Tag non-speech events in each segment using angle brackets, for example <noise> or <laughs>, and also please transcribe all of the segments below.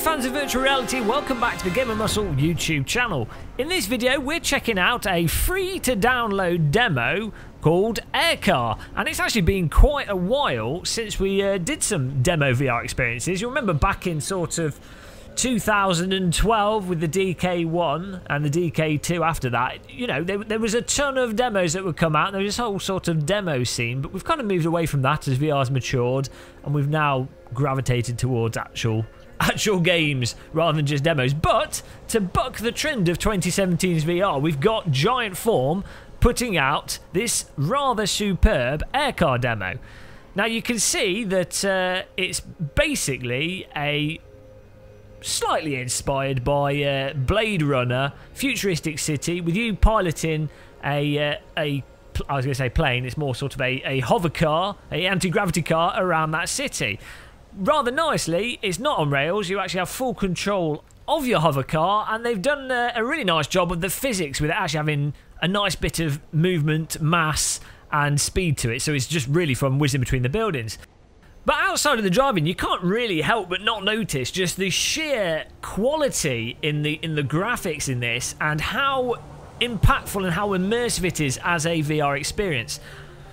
fans of virtual reality, welcome back to the Gamer Muscle YouTube channel. In this video we're checking out a free to download demo called Aircar and it's actually been quite a while since we uh, did some demo VR experiences. You remember back in sort of 2012 with the DK1 and the DK2 after that, you know, there, there, was a ton of demos that would come out. There was this whole sort of demo scene, but we've kind of moved away from that as VR's matured and we've now gravitated towards actual actual games rather than just demos. But to buck the trend of 2017's VR, we've got Giant Form putting out this rather superb aircar demo. Now you can see that uh, it's basically a slightly inspired by uh, Blade Runner, futuristic city, with you piloting a uh, a I was going to say plane. It's more sort of a, a hover car, a anti gravity car around that city rather nicely, it's not on rails. You actually have full control of your hover car, and they've done a, a really nice job of the physics with it actually having a nice bit of movement, mass, and speed to it. So it's just really from whizzing between the buildings. But outside of the driving, you can't really help but not notice just the sheer quality in the in the graphics in this and how impactful and how immersive it is as a VR experience.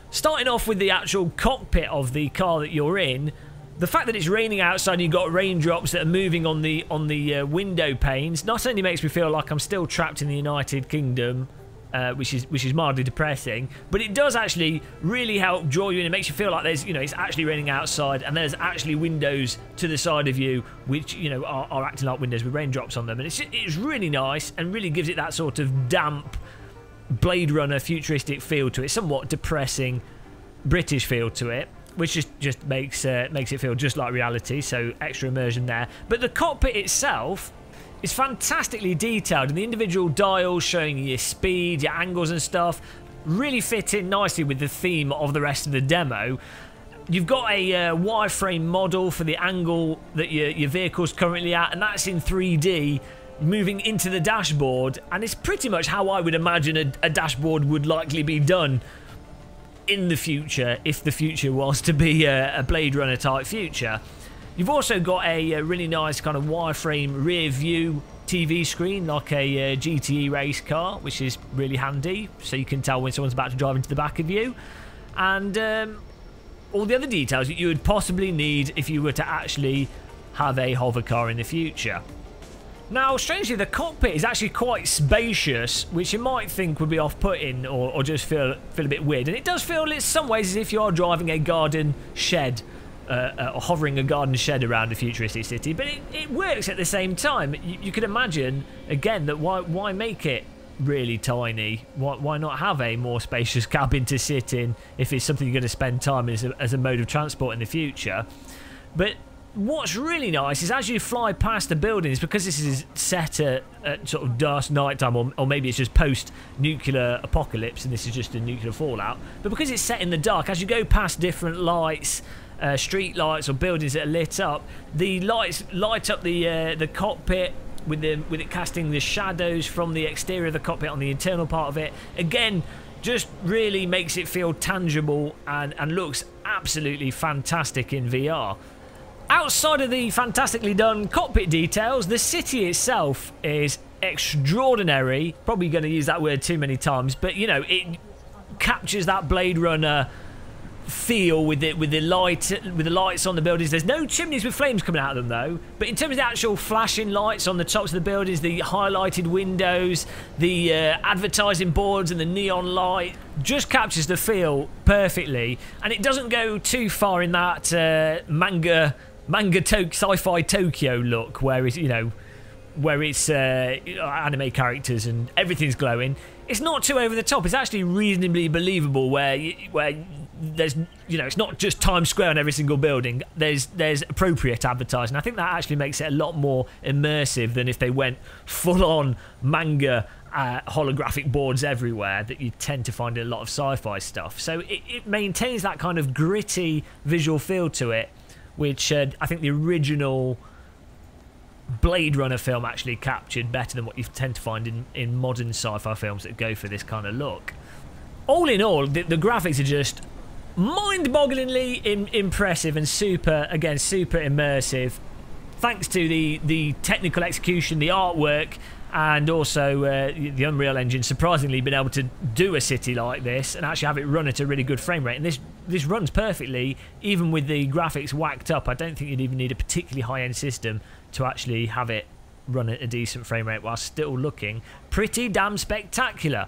Starting off with the actual cockpit of the car that you're in, the fact that it's raining outside and you've got raindrops that are moving on the on the uh, window panes not only makes me feel like I'm still trapped in the United Kingdom uh, which is which is mildly depressing but it does actually really help draw you in. It makes you feel like there's you know it's actually raining outside and there's actually windows to the side of you which you know are, are acting like windows with raindrops on them. And it's it's really nice and really gives it that sort of damp Blade Runner futuristic feel to it. Somewhat depressing British feel to it which just just makes uh, makes it feel just like reality. So extra immersion there. But the cockpit itself is fantastically detailed, and the individual dials showing your speed, your angles, and stuff really fit in nicely with the theme of the rest of the demo. You've got a uh, wireframe model for the angle that your, your vehicle's currently at, and that's in 3D moving into the dashboard. And it's pretty much how I would imagine a, a dashboard would likely be done in the future, if the future was to be a, a Blade Runner type future. You've also got a, a, really nice kind of wireframe rear view TV screen, like a uh, GTE race car, which is really handy, so you can tell when someone's about to drive into the back of you. And um, all the other details that you would possibly need if you were to actually have a hover car in the future. Now, strangely, the cockpit is actually quite spacious, which you might think would be off-putting or, or, just feel feel a bit weird. And it does feel in some ways as if you are driving a garden shed uh, uh, or hovering a garden shed around a futuristic city. But it, it works at the same time. You, you could imagine, again, that why, why make it really tiny? Why, why not have a more spacious <laughs> cabin to sit in if it's something you're going to spend time as a, as a mode of transport in the future? But what's really nice is as you fly past the buildings, because this is set at, at sort of dusk nighttime, or, or maybe it's just post-nuclear apocalypse and this is just a nuclear fallout, but because it's set in the dark, as you go past different lights, uh, street lights or buildings that are lit up, the lights light up the uh, the cockpit with the with it casting the shadows from the exterior of the cockpit on the internal part of it. Again, just really makes it feel tangible and, and looks absolutely fantastic in VR. Outside of the fantastically done cockpit details, the city itself is extraordinary. Probably going to use that word too many times, but you know, it captures that Blade Runner feel with it with the light with the lights on the buildings. There's no chimneys with flames coming out of them though. But in terms of the actual flashing lights on the tops of the buildings the highlighted windows the uh, advertising boards and the neon light just captures the feel perfectly. And it doesn't go too far in that uh, manga manga sci-fi Tokyo look, where it's you know, where it's uh, anime characters and everything's glowing. It's not too over the top. It's actually reasonably believable. Where where there's you know, it's not just Times Square on every single building. There's there's appropriate advertising. I think that actually makes it a lot more immersive than if they went full on manga. Uh, holographic boards everywhere that you tend to find in a lot of sci-fi stuff. So it, it maintains that kind of gritty visual feel to it which uh, I think the original Blade Runner film actually captured better than what you tend to find in, in modern sci-fi films that go for this kind of look. All in all, the, the graphics are just mind-bogglingly impressive and super, again, super immersive. Thanks to the, the technical execution, the artwork, and also uh, the Unreal Engine surprisingly been able to do a city like this and actually have it run at a really good frame rate. And this this runs perfectly, even with the graphics whacked up. I don't think you'd even need a particularly high-end system to actually have it run at a decent frame rate while still looking pretty damn spectacular.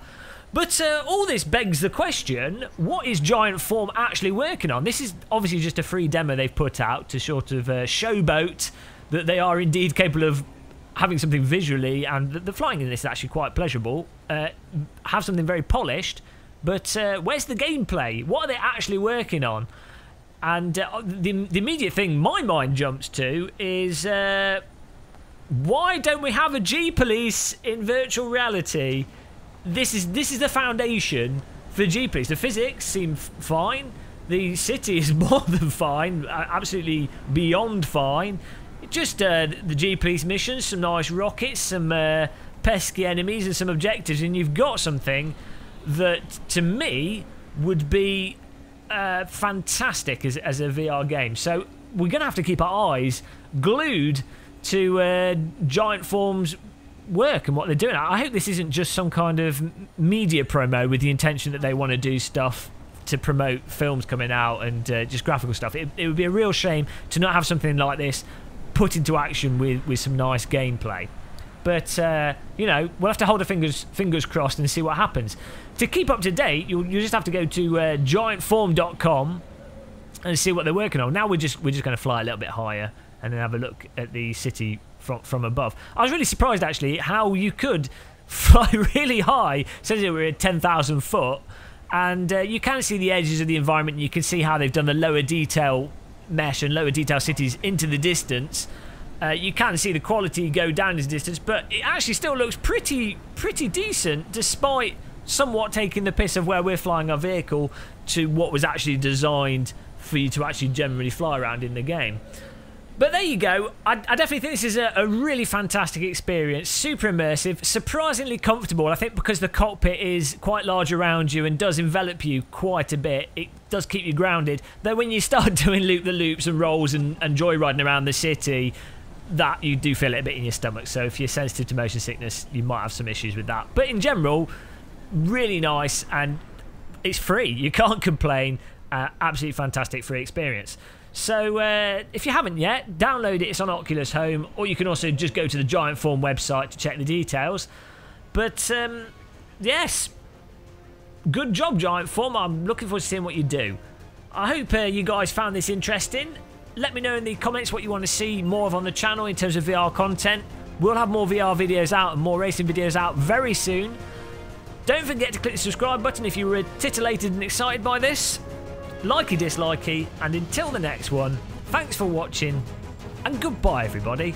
But uh, all this begs the question, what is Giant Form actually working on? This is obviously just a free demo they've put out to sort of uh, showboat that they are indeed capable of having something visually, and the, the flying in this is actually quite pleasurable, uh, have something very polished, but uh, where's the gameplay? What are they actually working on? And uh, the, the immediate thing my mind jumps to is uh, why don't we have a G Police in virtual reality? This is this is the foundation for G Police. The physics seem fine. The city is <laughs> more than fine, absolutely beyond fine. Just uh, the G Police missions, some nice rockets, some uh, pesky enemies, and some objectives, and you've got something that, to me, would be uh, fantastic as, as a VR game. So we're going to have to keep our eyes glued to uh, Giant Form's work and what they're doing. I hope this isn't just some kind of media promo with the intention that they want to do stuff to promote films coming out and uh, just graphical stuff. It, it, would be a real shame to not have something like this put into action with, with some nice gameplay. But, uh, you know, we'll have to hold our fingers, fingers crossed and see what happens. To keep up to date, you'll, you just have to go to uh, giantform.com and see what they're working on. Now we're just, we're just going to fly a little bit higher and then have a look at the city from, from above. I was really surprised, actually, how you could <laughs> fly really high. It says we're at 10,000 foot and uh, you can see the edges of the environment. You can see how they've done the lower detail mesh and lower detail cities into the distance. Uh, you can see the quality go down the distance, but it actually still looks pretty pretty decent, despite somewhat taking the piss of where we're flying our vehicle to what was actually designed for you to actually generally fly around in the game. But there you go. I, I definitely think this is a, a, really fantastic experience. Super immersive, surprisingly comfortable. I think because the cockpit is quite large around you and does envelop you quite a bit, it does keep you grounded. Though when you start <laughs> doing loop the loops and rolls and, and joyriding around the city, that you do feel it a bit in your stomach. So if you're sensitive to motion sickness, you might have some issues with that. But in general, really nice and it's free. You can't <laughs> complain. Uh, absolutely fantastic free experience. So uh, if you haven't yet, download it. It's on Oculus Home, or you can also just go to the Giant Form website to check the details. But um, yes, good job, Giant Form. I'm looking forward to seeing what you do. I hope uh, you guys found this interesting. Let me know in the comments what you want to see more of on the channel in terms of VR content. We'll have more VR videos out and more racing videos out very soon. Don't forget to click the subscribe button if you were titillated and excited by this likey dislikey, and until the next one, thanks for watching, and goodbye everybody.